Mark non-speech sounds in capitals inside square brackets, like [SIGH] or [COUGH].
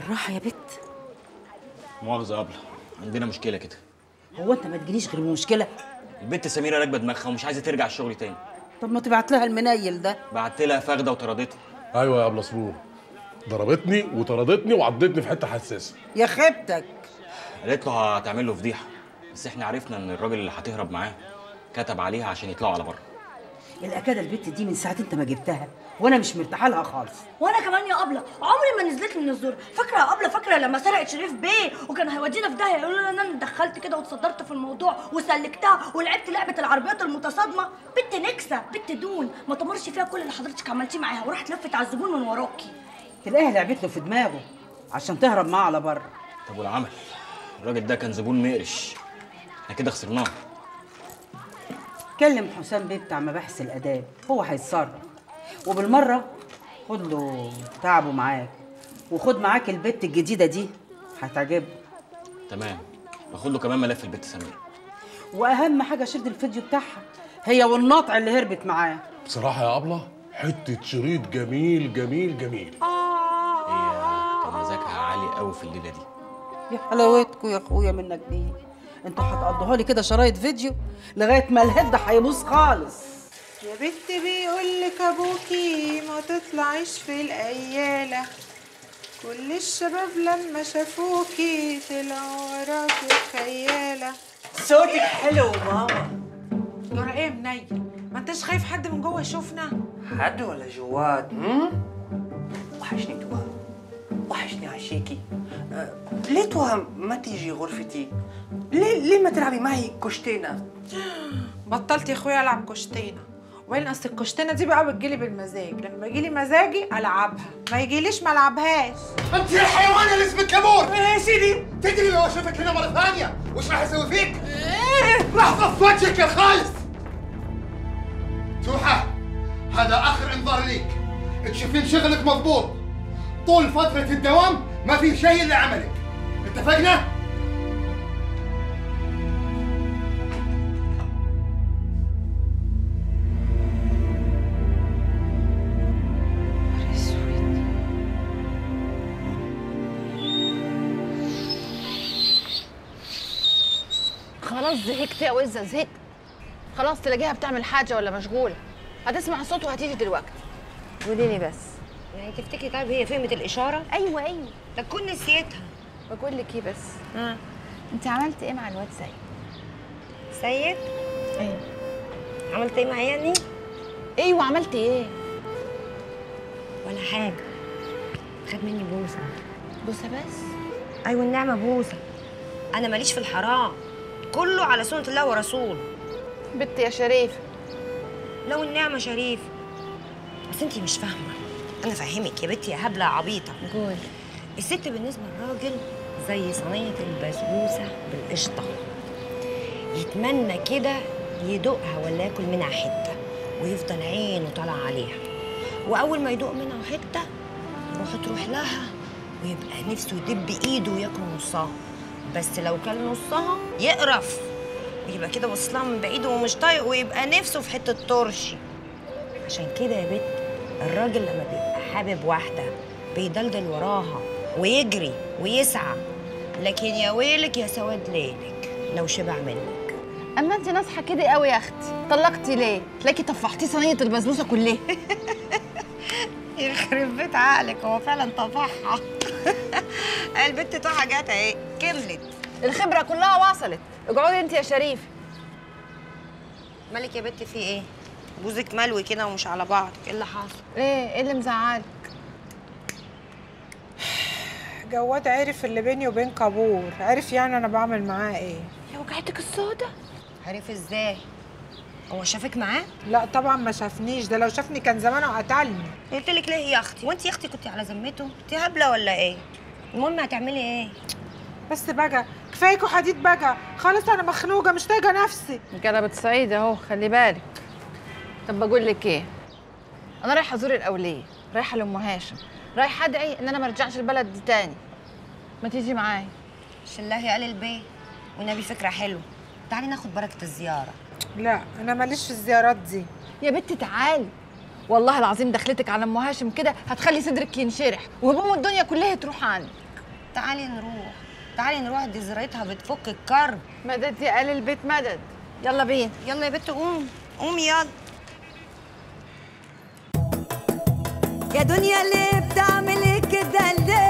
بالراحه يا بت. مؤاخذة قبل عندنا مشكلة كده. هو أنت ما تجينيش غير بمشكله البت سميرة راكبة دماغها ومش عايزة ترجع الشغل تاني. طب ما تبعت لها المنيل ده. بعت لها فخدة وطردتها. أيوه يا أبلة سرور ضربتني وطردتني وعضتني في حتة حساسة. يا خيبتك. قالت له هتعمل له فضيحة. بس إحنا عرفنا إن الراجل اللي هتهرب معاه كتب عليها عشان يطلعوا على بره. الاكاده البت دي من ساعة انت ما جبتها وأنا مش مرتاحة لها خالص. وأنا كمان يا أبلة عمري ما نزلت من الزور. فاكرة يا أبلة فاكرة لما سرقت شريف بيه؟ وكان هيودينا في داهية يقولوا لنا ان أنا اتدخلت كده وتصدرت في الموضوع وسلكتها ولعبت لعبة العربيات المتصادمة. بنت نكسة بنت دون. ما تمرش فيها كل اللي حضرتك عملتيه معاها. وراحت لفت على الزبون من وراكي. تلاقيها لعبت له في دماغه عشان تهرب معاه على بره. طب والعمل؟ الراجل ده كان زبون مقرش. إحنا كده خسرناه. كلم حسام بيه بتاع مباحث الآداب هو هيتصرف. وبالمرة خد له تعبه معاك وخد معاك البت الجديدة دي هتعجبه. تمام. باخد له كمان ملف البت سميرة وأهم حاجة شرد الفيديو بتاعها هي والناطع اللي هربت معاه. بصراحة يا أبلة حتة شريط جميل جميل جميل. هي كان مزاجها عالي قوي في الليلة دي. يا حلاوتكم يا أخويا منك دي. أنتوا هتقضوها لي كده شرايط فيديو لغاية ما الهد هيبوظ خالص. يا بنت بيقول لك أبوكي ما تطلعيش في الاياله كل الشباب لما شافوكي طلعوا وراكي خياله صوتك حلو ماما. جرى إيه منيل ما انتش خايف حد من جوه يشوفنا؟ حد ولا جواد؟ هم؟ وحشني توها وحشني عشيكي ليه توها ما تيجي غرفتي؟ ليه ليه ما تلعبي معي كشتينة؟ بطلت يا أخويا ألعب كشتينة. وين اصل الكشتينة دي بقى؟ بتجيلي بالمزاج. لما يجيلي مزاجي ألعبها. ما يجيليش ما ألعبهاش. أنت الحيوانه اللي اسمك لامور إيه يا سيدي؟ تدري لو اشوفك هنا مرة ثانية. وش راح أسوي فيك؟ إيه؟ راح اطف وجهك يا خالص! توحة هذا آخر إنذار ليك. تشوفين شغلك مضبوط. طول فترة الدوام ما في شيء إلا عملك. اتفقنا؟ خلاص زهقت يا وزة زهقت. خلاص تلاقيها بتعمل حاجة ولا مشغولة. هتسمع صوت وهتيجي دلوقتي. قولي لي بس. يعني تفتكري طيب هي فهمت الإشارة؟ أيوه أيوه. ده تكون نسيتها. بقول لك إيه بس؟ ها. أنت عملت إيه مع الواد سيد؟ سيد؟ أيوه. عملت إيه معايا يعني؟ أيوه عملت إيه؟ ولا حاجة. خد مني بوسة. بوسة بس؟ أيوه النعمة بوسة. أنا ماليش في الحرام. كله على سنة الله ورسوله. بنت يا شريف. لو النعمة شريف. بس أنتي مش فاهمة. أنا فاهمك يا بنتي يا هبلة عبيطة. قول الست بالنسبة للراجل زي صينية البسبوسة بالقشطة. يتمنى كده يدوقها ولا ياكل منها حتة ويفضل عينه طالع عليها. وأول ما يدوق منها حتة روح تروح لها ويبقى نفسه يدب إيده وياكل نصها. بس لو كل نصها يقرف. ويبقى كده باصص لها من بعيد ومش طايق ويبقى نفسه في حتة ترشي عشان كده يا بت الراجل لما بيبقى حابب واحدة بيدلدل وراها ويجري ويسعى. لكن يا ويلك يا سواد ليلك لو شبع منك. أما أنت ناصحة كده قوي يا أختي طلقتي ليه؟ تلاقي طفحتي صينية البسبوسة كلها. [LAUGHS] يخرب بيت عقلك هو فعلا طفحها. [LAUGHS] البت طحا جت أهي كملت. الخبرة كلها وصلت اقعدي أنت يا شريف. مالك يا بت في إيه؟ بوزك ملوي كده ومش على بعض. إيه اللي حصل؟ إيه إيه اللي مزعلك جواد عرف اللي بيني وبين كابور عرف يعني أنا بعمل معاه إيه. يا وجعتك السودا عرف إزاي؟ هو شافك معاه؟ لا طبعا ما شافنيش ده لو شافني كان زمانه قتلني. قلت لك ليه يا أختي وأنت يا أختي كنت على ذمته؟ أنت هبلة ولا إيه؟ المهم هتعملي إيه؟ بس بقى كفايكوا حديد بقى خلاص أنا مخنوقه مش طايقة نفسي. قلبت سعيد أهو خلي بالك. طب بقول لك إيه؟ أنا رايحة أزور الاوليه رايحة لأم هاشم رايحة أدعي إن أنا ما أرجعش البلد دي تاني. ما تيجي معايا؟ شلاهي قال البيه والنبي فكرة حلوة. تعالي ناخد بركة الزيارة. لا أنا ماليش في الزيارات دي. يا بنتي تعالي. والله العظيم دخلتك على أم هاشم كده هتخلي صدرك ينشرح وهموم الدنيا كلها تروح عنك. تعالي نروح. تعالي نروح دي زرايتها بتفك الكرب. مدد يا قال البيت مدد. يلا بينا. يلا يا بت قوم. قومي يلا. يا دنيا ليه بتعمل إيه كده ليه؟